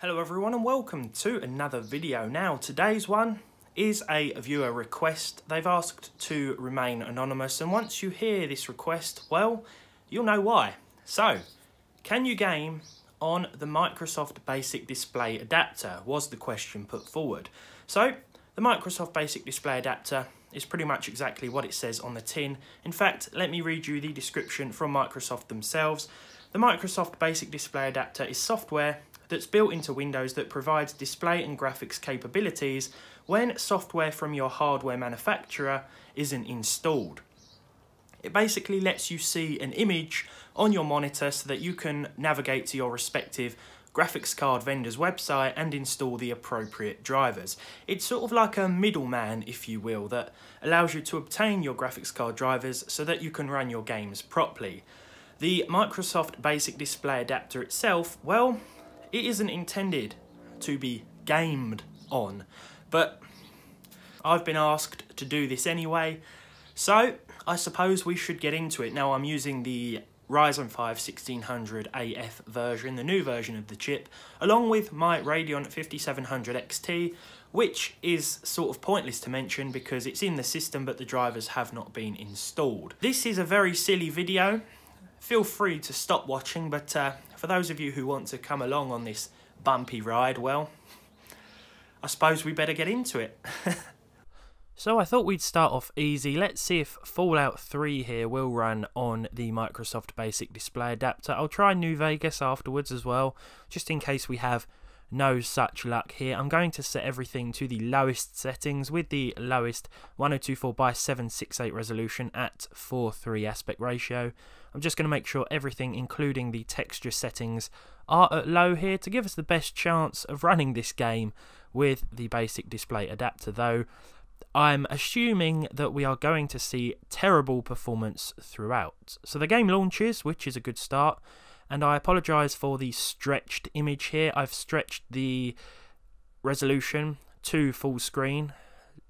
Hello everyone and welcome to another video. Now today's one is a viewer request. They've asked to remain anonymous and once you hear this request, well, you'll know why. So, can you game on the Microsoft Basic Display Adapter was the question put forward. So, the Microsoft Basic Display Adapter is pretty much exactly what it says on the tin. In fact, let me read you the description from Microsoft themselves. The Microsoft Basic Display Adapter is software that's built into Windows that provides display and graphics capabilities when software from your hardware manufacturer isn't installed. It basically lets you see an image on your monitor so that you can navigate to your respective graphics card vendor's website and install the appropriate drivers. It's sort of like a middleman, if you will, that allows you to obtain your graphics card drivers so that you can run your games properly. The Microsoft Basic Display Adapter itself, well, it isn't intended to be gamed on, but I've been asked to do this anyway, so I suppose we should get into it. Now I'm using the Ryzen 5 1600 AF version, the new version of the chip, along with my Radeon 5700 XT, which is sort of pointless to mention because it's in the system but the drivers have not been installed. This is a very silly video. Feel free to stop watching, but uh, for those of you who want to come along on this bumpy ride, well, I suppose we better get into it. So I thought we'd start off easy. Let's see if Fallout 3 here will run on the Microsoft Basic Display Adapter. I'll try New Vegas afterwards as well, just in case we have no such luck here. I'm going to set everything to the lowest settings with the lowest 1024 by 768 resolution at 4:3 aspect ratio. I'm just going to make sure everything including the texture settings are at low here to give us the best chance of running this game with the basic display adapter though. I'm assuming that we are going to see terrible performance throughout. So the game launches, which is a good start, and I apologise for the stretched image here. I've stretched the resolution to full screen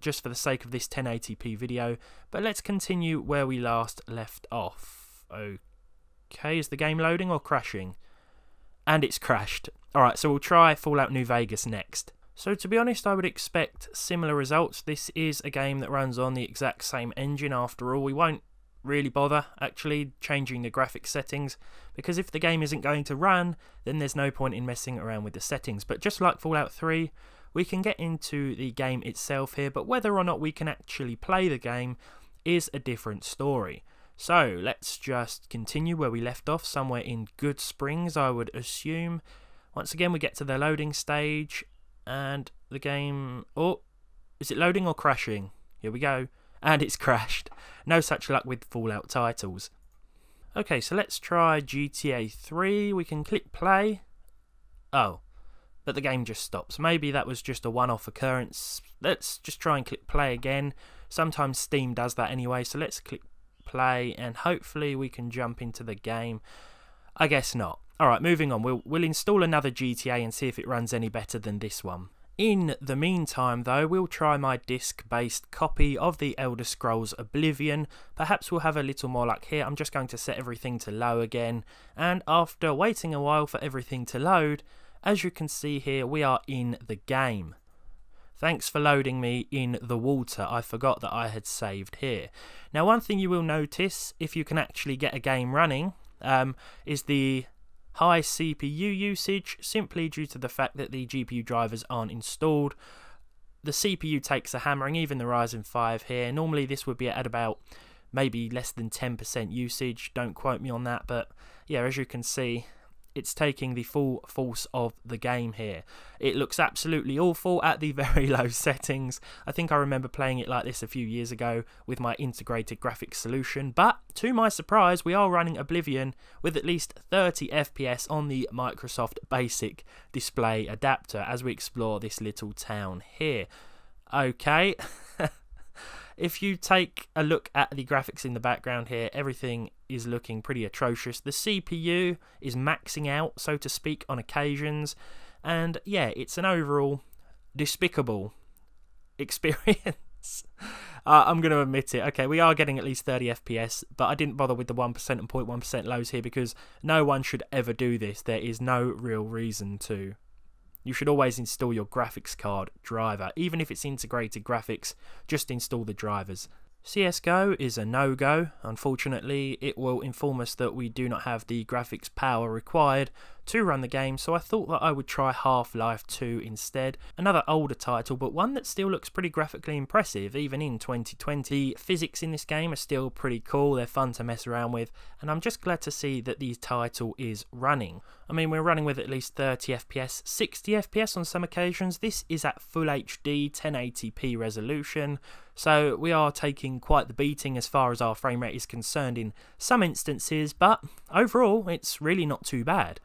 just for the sake of this 1080p video, but let's continue where we last left off. Okay, is the game loading or crashing? And it's crashed. Alright, so we'll try Fallout New Vegas next. So to be honest, I would expect similar results. This is a game that runs on the exact same engine after all. We won't really bother actually changing the graphics settings because if the game isn't going to run, then there's no point in messing around with the settings. But just like Fallout 3, we can get into the game itself here, but whether or not we can actually play the game is a different story. So let's just continue where we left off, somewhere in Good Springs, I would assume. Once again, we get to the loading stage, and the game... Oh, is it loading or crashing? Here we go. And it's crashed. No such luck with Fallout titles. Okay, so let's try GTA 3. We can click play. Oh, but the game just stops. Maybe that was just a one-off occurrence. Let's just try and click play again. Sometimes Steam does that anyway, so let's click play and hopefully we can jump into the game. I guess not. Alright, moving on. We'll, we'll install another GTA and see if it runs any better than this one. In the meantime, though, we'll try my disc based copy of the Elder Scrolls Oblivion. Perhaps we'll have a little more luck here. I'm just going to set everything to low again. And after waiting a while for everything to load, as you can see here, we are in the game. Thanks for loading me in the water. I forgot that I had saved here. Now, one thing you will notice if you can actually get a game running um, is the high CPU usage simply due to the fact that the GPU drivers aren't installed. The CPU takes a hammering, even the Ryzen 5 here. Normally this would be at about maybe less than 10% usage. Don't quote me on that, but yeah, as you can see, it's taking the full force of the game here. It looks absolutely awful at the very low settings. I think I remember playing it like this a few years ago with my integrated graphics solution, but to my surprise, we are running Oblivion with at least 30 FPS on the Microsoft Basic display adapter as we explore this little town here. Okay. if you take a look at the graphics in the background here, everything is looking pretty atrocious. The CPU is maxing out, so to speak, on occasions. And yeah, it's an overall despicable experience. uh, I'm going to admit it. Okay, we are getting at least 30 FPS, but I didn't bother with the 1% and 0.1% lows here because no one should ever do this. There is no real reason to. you should always install your graphics card driver. Even if it's integrated graphics, just install the drivers. CSGO is a no-go. Unfortunately, it will inform us that we do not have the graphics power required to run the game, so I thought that I would try Half-Life 2 instead. Another older title, but one that still looks pretty graphically impressive, even in 2020. The physics in this game are still pretty cool, they're fun to mess around with, and I'm just glad to see that the title is running. I mean, we're running with at least 30 FPS, 60 FPS on some occasions. This is at Full HD 1080p resolution, so we are taking quite the beating as far as our frame rate is concerned in some instances, but overall, it's really not too bad.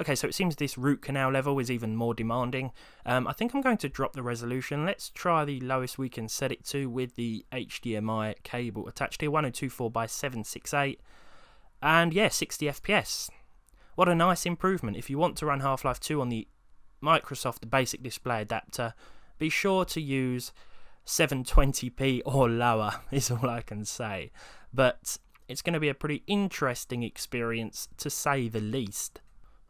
Okay, so it seems this root canal level is even more demanding. Um, I think I'm going to drop the resolution. Let's try the lowest we can set it to with the HDMI cable attached here, 1024 by 768. And yeah, 60 FPS. What a nice improvement. If you want to run Half-Life 2 on the Microsoft Basic Display Adapter, be sure to use 720p or lower, is all I can say. But it's going to be a pretty interesting experience, to say the least.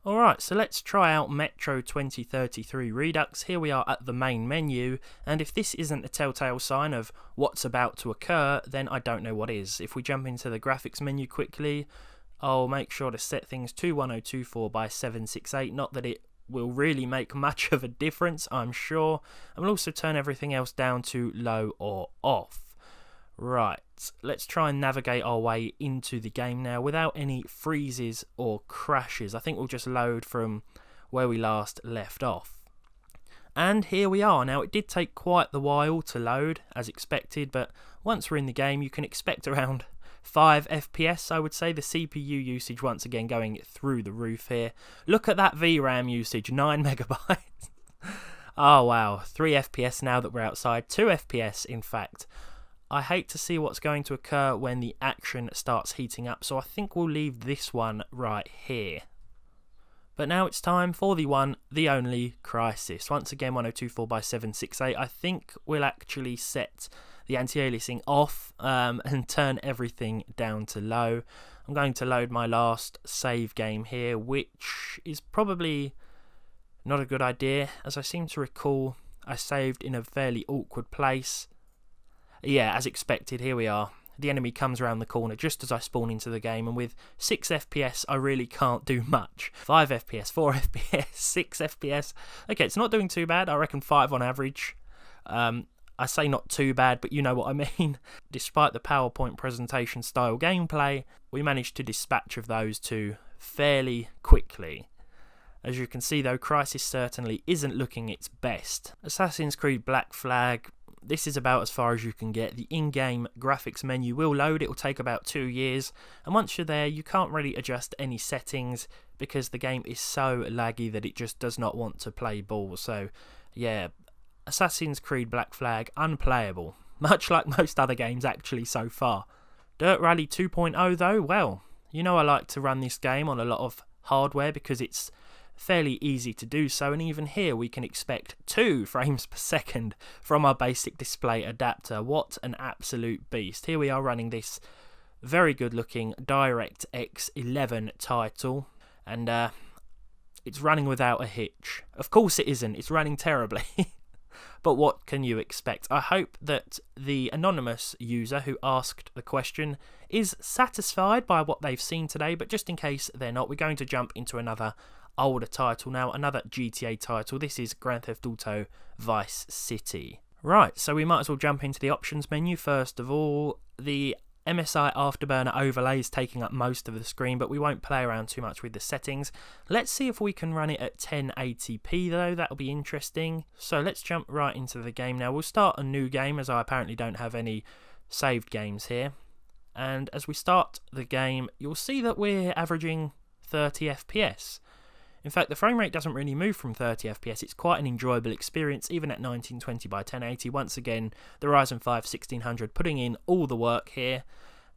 Alright, so let's try out Metro 2033 Redux. Here we are at the main menu, and if this isn't a telltale sign of what's about to occur, then I don't know what is. If we jump into the graphics menu quickly, I'll make sure to set things to 1024 by 768, not that it will really make much of a difference, I'm sure. And we'll also turn everything else down to low or off. Right, let's try and navigate our way into the game now without any freezes or crashes. I think we'll just load from where we last left off. And here we are. Now, it did take quite the while to load, as expected, but once we're in the game, you can expect around 5 FPS, I would say. The CPU usage, once again, going through the roof here. Look at that VRAM usage, 9 megabytes. oh, wow. 3 FPS now that we're outside. 2 FPS, in fact. I hate to see what's going to occur when the action starts heating up, so I think we'll leave this one right here. But now it's time for the one, the only Crysis. Once again, 1024 by 768. I think we'll actually set the anti-aliasing off um, and turn everything down to low. I'm going to load my last save game here, which is probably not a good idea, as I seem to recall I saved in a fairly awkward place yeah, as expected, here we are. The enemy comes around the corner just as I spawn into the game, and with 6 FPS, I really can't do much. 5 FPS, 4 FPS, 6 FPS. Okay, it's not doing too bad. I reckon 5 on average. Um, I say not too bad, but you know what I mean. Despite the PowerPoint presentation style gameplay, we managed to dispatch of those two fairly quickly. As you can see though, Crysis certainly isn't looking its best. Assassin's Creed Black Flag this is about as far as you can get. The in-game graphics menu will load, it will take about two years, and once you're there you can't really adjust any settings because the game is so laggy that it just does not want to play ball. So yeah, Assassin's Creed Black Flag, unplayable. Much like most other games actually so far. Dirt Rally 2.0 though, well, you know I like to run this game on a lot of hardware because it's fairly easy to do so and even here we can expect 2 frames per second from our basic display adapter. What an absolute beast. Here we are running this very good looking DirectX 11 title and uh, it's running without a hitch. Of course it isn't, it's running terribly. but what can you expect? I hope that the anonymous user who asked the question is satisfied by what they've seen today, but just in case they're not, we're going to jump into another older title now, another GTA title. This is Grand Theft Auto Vice City. Right, so we might as well jump into the options menu first of all. The MSI Afterburner overlay is taking up most of the screen, but we won't play around too much with the settings. Let's see if we can run it at 1080p though, that'll be interesting. So let's jump right into the game now. We'll start a new game as I apparently don't have any saved games here. And as we start the game, you'll see that we're averaging 30 FPS. In fact, the frame rate doesn't really move from 30 FPS. It's quite an enjoyable experience, even at 1920 by 1080. Once again, the Ryzen 5 1600 putting in all the work here.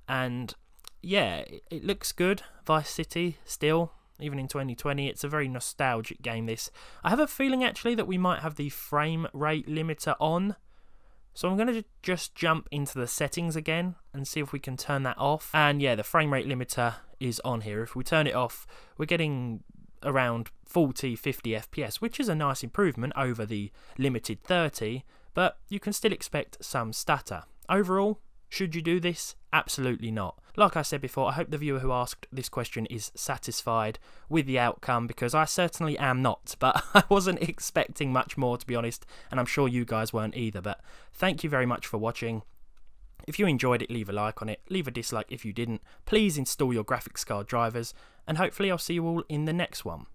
And yeah, it, looks good. Vice City still, even in 2020. It's a very nostalgic game, this. I have a feeling actually that we might have the frame rate limiter on. So I'm going to just jump into the settings again and see if we can turn that off. And yeah, the frame rate limiter is on here. If we turn it off, we're getting around 40, 50 FPS, which is a nice improvement over the limited 30, but you can still expect some stutter. Overall, should you do this? Absolutely not. Like I said before, I hope the viewer who asked this question is satisfied with the outcome because I certainly am not, but I wasn't expecting much more to be honest, and I'm sure you guys weren't either. But thank you very much for watching. If you enjoyed it, leave a like on it, leave a dislike if you didn't. Please install your graphics card drivers, and hopefully I'll see you all in the next one.